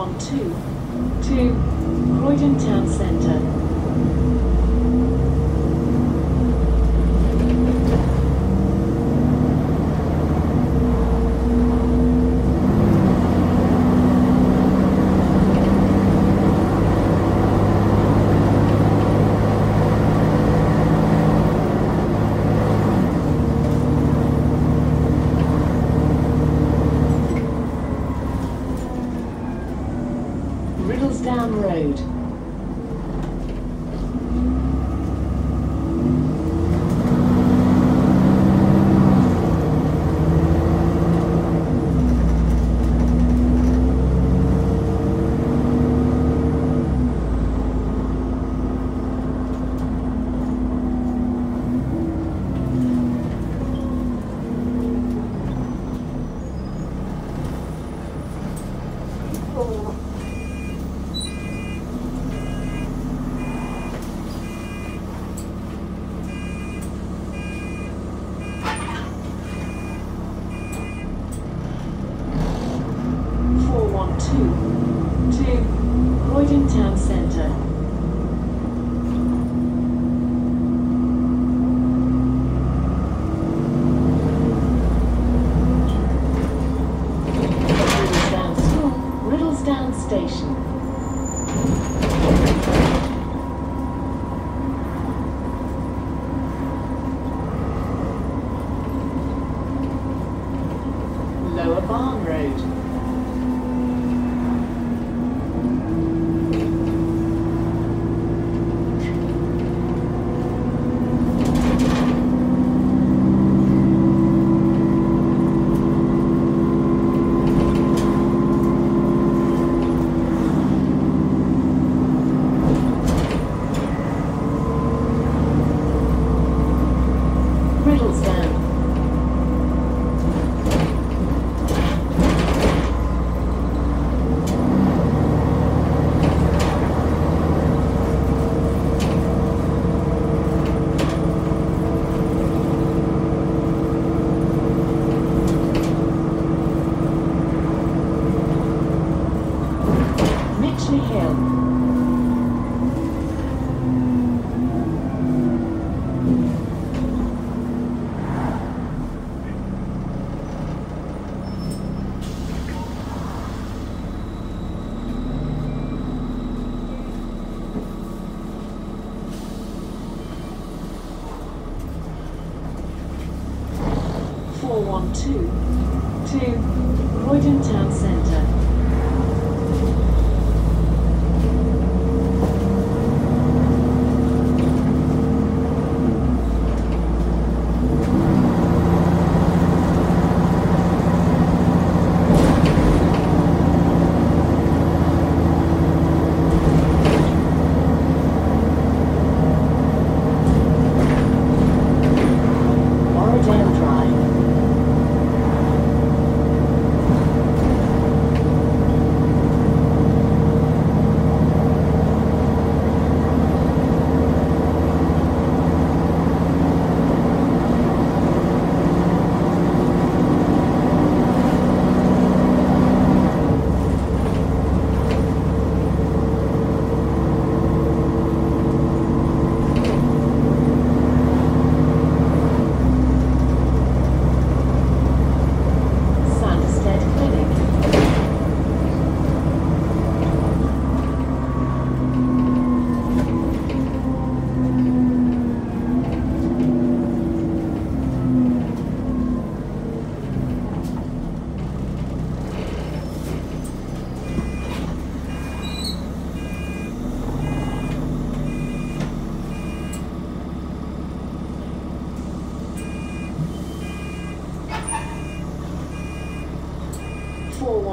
412 to Croydon Town Centre. Riddlesdown Road. Four one two to Croydon Town Centre. Riddlesdown School, Riddlesdown Station. Lower Barn Road. Riddlesdown. Mitchley Hill. Four one two to Croydon Town Centre.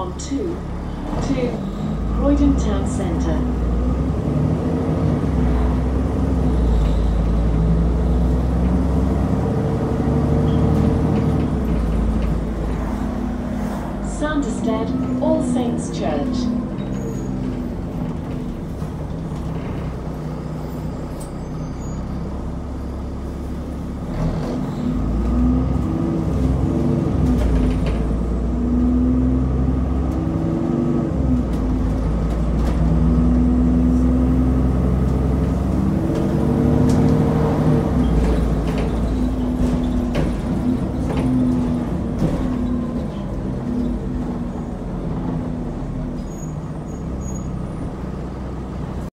from 2 to Croydon Town Centre. Sanderstead, All Saints Church.